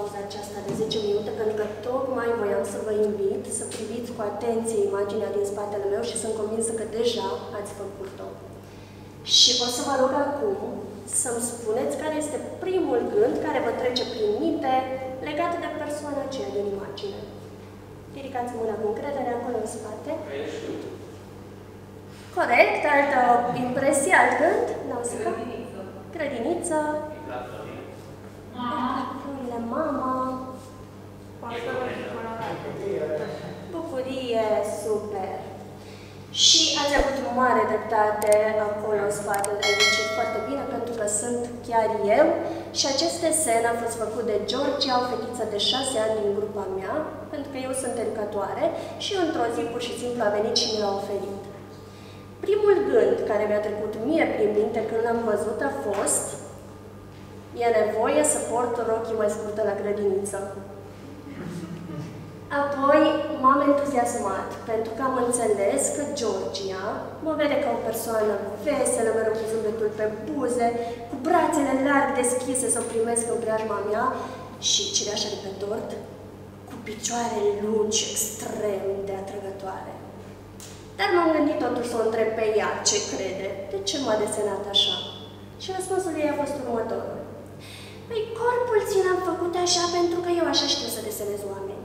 pauza aceasta de 10 minute, pentru că tocmai voiam să vă invit să priviți cu atenție imaginea din spatele meu și sunt convinsă că deja ați făcut-o. Și o să vă rog acum să-mi spuneți care este primul gând care vă trece prin minte legat de persoana aceea din imagine. Ridicați mâna cu încredere acolo în spate. Corect, altă impresie, alt gând? Nausicaa? Grădiniță. Florile mama. Bucurie, super. Și ați avut mare dreptate acolo în spate, ai ghicit foarte bine, pentru că sunt chiar eu. Și acest desen a fost făcut de Georgia, o fetiță de șase ani din grupa mea, pentru că eu sunt educatoare și într-o zi pur și simplu a venit și mi l-a oferit. Primul gând care mi-a trecut mie prin minte când l-am văzut a fost e nevoie să port rochii mai scurte la grădiniță. Apoi m-am entuziasmat pentru că am înțeles că Georgia mă vede ca o persoană veselă, mereu cu zâmbetul pe buze, cu brațele larg deschise să o primesc în preajma mea și cireașa de pe tort cu picioare lungi extrem de atrăgătoare. Dar m-am gândit totuși să o întreb pe ea ce crede, de ce m-a desenat așa. Și răspunsul ei a fost următorul. Păi corpul ți l-am făcut așa pentru că eu așa știu să desenez oameni.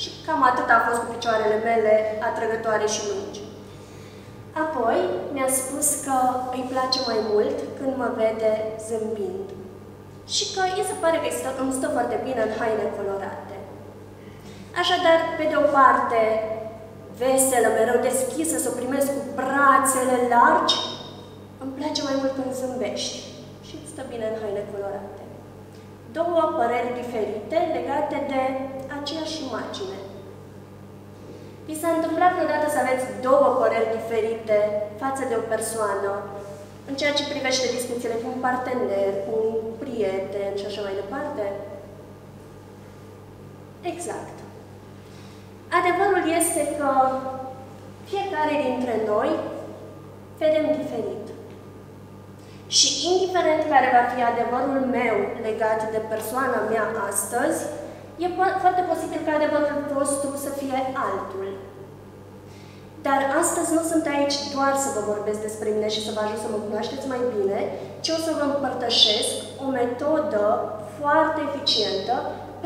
Și cam atât a fost cu picioarele mele atrăgătoare și lungi. Apoi mi-a spus că îi place mai mult când mă vede zâmbind. Și că îi se pare că îi stă, îmi stă foarte bine în haine colorate. Așadar, pe de o parte, veselă, mereu deschisă, să o primesc cu brațele largi, îmi place mai mult când zâmbești și îți stă bine în haine colorate. Două păreri diferite legate de aceeași imagine. Vi s-a întâmplat vreodată să aveți două păreri diferite față de o persoană în ceea ce privește discuțiile cu un partener, cu un prieten și așa mai departe? Exact. Adevărul este că fiecare dintre noi vedem diferit. Și indiferent care va fi adevărul meu legat de persoana mea astăzi, e foarte posibil ca adevărul vostru să fie altul. Dar astăzi nu sunt aici doar să vă vorbesc despre mine și să vă ajut să mă cunoașteți mai bine, ci o să vă împărtășesc o metodă foarte eficientă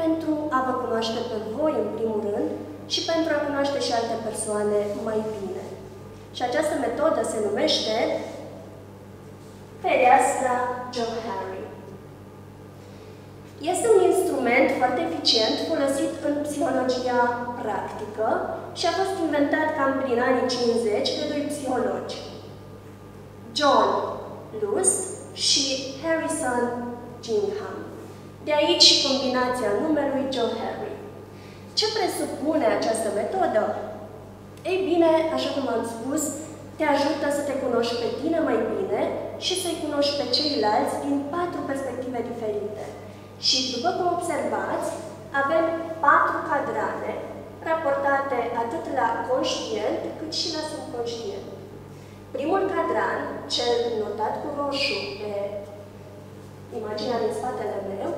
pentru a vă cunoaște pe voi în primul rând și pentru a cunoaște și alte persoane mai bine. Și această metodă se numește fereastra Joe Harry. Este un instrument foarte eficient folosit în psihologia practică și a fost inventat cam prin anii 50 de doi psihologi, John Lust și Harrison Gingham. De aici și combinația numelui Joe Harry. Ce presupune această metodă? Ei bine, așa cum am spus, te ajută să te cunoști pe tine mai bine și să-i cunoști pe ceilalți din patru perspective diferite. Și după cum observați, avem patru cadrane raportate atât la conștient cât și la subconștient. Primul cadran, cel notat cu roșu pe imaginea din spatele meu,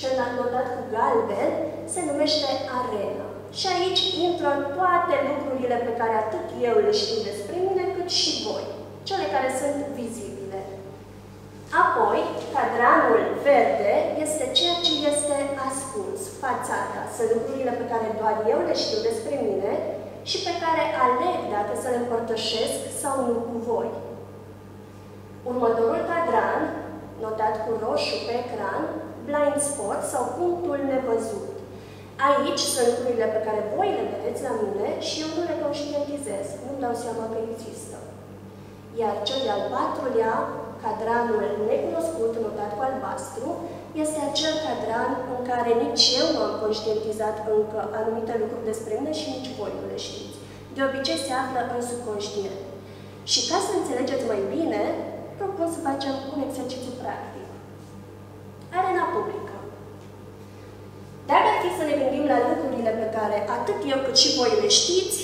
cel notat cu galben, se numește arena. Și aici intră toate lucrurile pe care atât eu le știu despre mine, cât și voi, cele care sunt vizibile. Apoi, cadranul verde este ceea ce este ascuns, fațada. Sunt lucrurile pe care doar eu le știu despre mine și pe care aleg dacă să le împărtășesc sau nu cu voi. Următorul cadran, notat cu roșu pe ecran, blind spot sau punctul nevăzut. Aici sunt lucrurile pe care voi le vedeți la mine și eu nu le conștientizez, nu-mi dau seama că există. Iar cel de-al patrulea, cadranul necunoscut, notat cu albastru, este acel cadran în care nici eu nu am conștientizat încă anumite lucruri despre mine și nici voi nu le știți. De obicei se află în subconștient. Și ca să înțelegeți mai bine, propun să facem un exercițiu practic. Arena publică. Dacă ar fi să ne gândim la lucrurile pe care atât eu cât și voi le știți,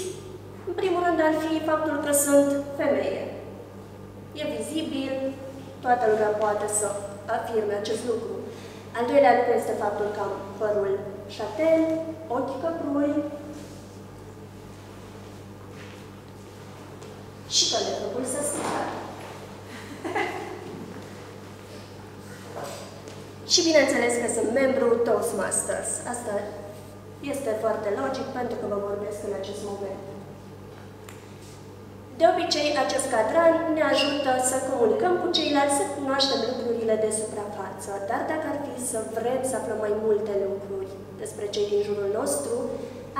în primul rând ar fi faptul că sunt femeie. E vizibil, toată lumea poate să afirme acest lucru. Al doilea lucru este faptul că am părul șaten, ochi căprui și că le să stricat. și bineînțeles că sunt membru Toastmasters. Asta este foarte logic pentru că vă vorbesc în acest moment. De obicei, acest cadran ne ajută să comunicăm cu ceilalți, să cunoaștem lucrurile de suprafață. Dar dacă ar fi să vrem să aflăm mai multe lucruri despre cei din jurul nostru,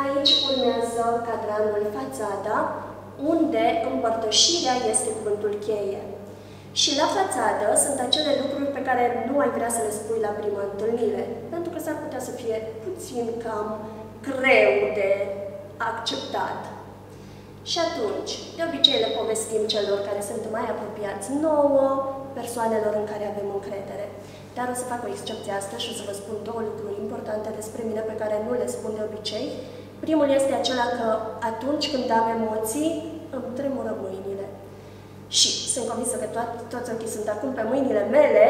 aici urmează cadranul fațada, unde împărtășirea este cuvântul cheie. Și la fațadă sunt acele lucruri pe care nu ai vrea să le spui la prima întâlnire, pentru că s-ar putea să fie puțin cam greu de acceptat. Și atunci, de obicei le povestim celor care sunt mai apropiați nouă, persoanelor în care avem încredere. Dar o să fac o excepție astăzi și o să vă spun două lucruri importante despre mine pe care nu le spun de obicei. Primul este acela că atunci când am emoții, îmi tremură mâinile. Și sunt convinsă că toat, toți ochii sunt acum pe mâinile mele,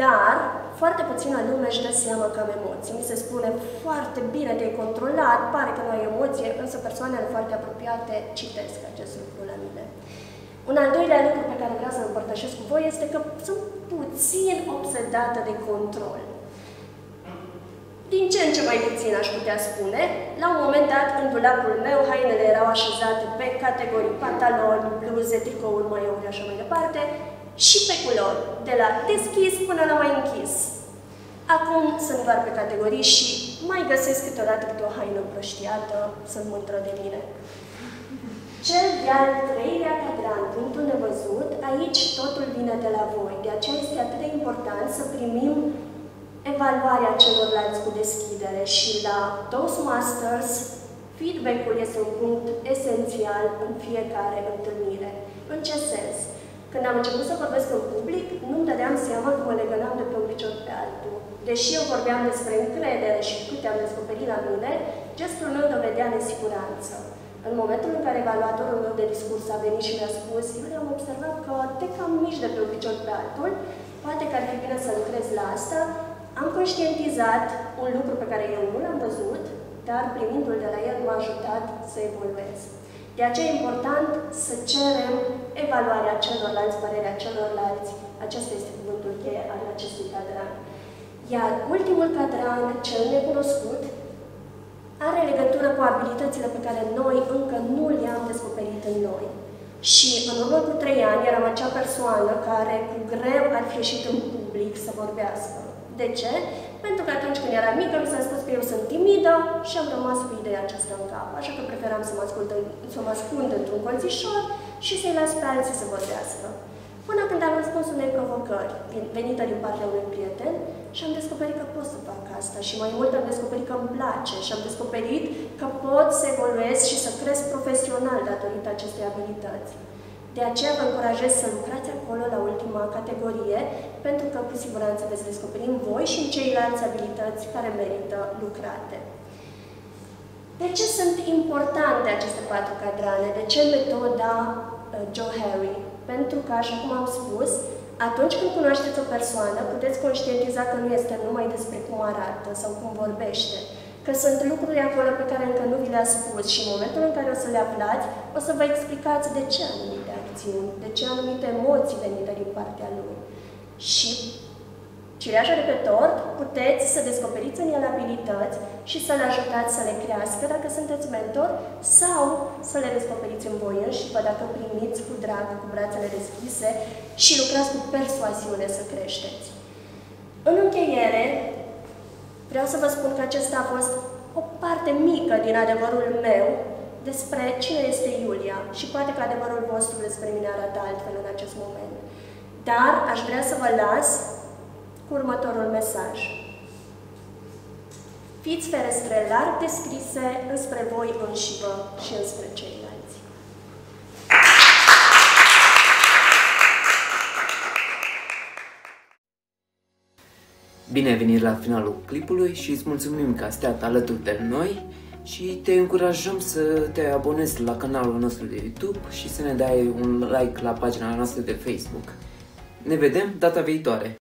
dar foarte puțină lume își dă seama că am emoții. Mi se spune foarte bine că e controlat, pare că nu ai emoție, însă persoanele foarte apropiate citesc acest lucru la mine. Un al doilea lucru pe care vreau să-l împărtășesc cu voi este că sunt puțin obsedată de control. Din ce în ce mai puțin aș putea spune, la un moment dat în dulapul meu hainele erau așezate pe categorii pantaloni, bluze, tricouri, maiuri, așa mai departe, și pe culori, de la deschis până la mai închis. Acum sunt doar pe categorii și mai găsesc câteodată câte o haină împrăștiată, sunt mândră de mine. Cel de-al treilea cadran, punctul nevăzut, aici totul vine de la voi. De aceea este atât de important să primim evaluarea celorlalți cu deschidere și la Toastmasters feedback-ul este un punct esențial în fiecare întâlnire. În ce sens? Când am început să vorbesc în public, nu-mi dădeam seama că mă legănam de pe un picior pe altul. Deși eu vorbeam despre încredere și câte am descoperit la mine, gestul meu dovedea nesiguranță. În momentul în care evaluatorul meu de discurs a venit și mi-a spus, eu am observat că te cam mici de pe un picior pe altul, poate că ar fi bine să lucrez la asta, am conștientizat un lucru pe care eu nu l-am văzut, dar primindul de la el m-a ajutat să evoluez. De aceea e important să cerem evaluarea celorlalți, părerea celorlalți. Acesta este cuvântul cheie al acestui cadran. Iar ultimul cadran, cel necunoscut, are legătură cu abilitățile pe care noi încă nu le-am descoperit în noi. Și în urmă cu trei ani eram acea persoană care cu greu ar fi ieșit în public să vorbească. De ce? Pentru că atunci când eram mică, mi s-a spus că eu sunt timidă și am rămas cu ideea aceasta în cap. Așa că preferam să mă, ascult, să mă ascund într-un colțișor și să-i las pe alții să vorbească. Până când am răspuns unei provocări venită din partea unui prieten și am descoperit că pot să fac asta și mai mult am descoperit că îmi place și am descoperit că pot să evoluez și să cresc profesional datorită acestei abilități. De aceea vă încurajez să lucrați acolo la ultima categorie, pentru că cu siguranță veți descoperi în voi și în ceilalți abilități care merită lucrate. De ce sunt importante aceste patru cadrane? De ce metoda uh, Joe Harry? Pentru că, așa cum am spus, atunci când cunoașteți o persoană, puteți conștientiza că nu este numai despre cum arată sau cum vorbește, că sunt lucruri acolo pe care încă nu vi le-a spus și în momentul în care o să le aflați, o să vă explicați de ce anumite acțiuni, de ce anumite emoții venite din partea lui. Și cireașa de pe tort, puteți să descoperiți în el abilități și să-l ajutați să le crească dacă sunteți mentor sau să le descoperiți în voi și vă dacă primiți cu drag, cu brațele deschise și lucrați cu persoasiune să creșteți. În încheiere, Vreau să vă spun că acesta a fost o parte mică din adevărul meu despre cine este Iulia și poate că adevărul vostru despre mine arată altfel în acest moment. Dar aș vrea să vă las cu următorul mesaj. Fiți ferestre larg descrise înspre voi înșivă și înspre ceilalți. Bine ai venit la finalul clipului și îți mulțumim că ați stat alături de noi și te încurajăm să te abonezi la canalul nostru de YouTube și să ne dai un like la pagina noastră de Facebook. Ne vedem data viitoare!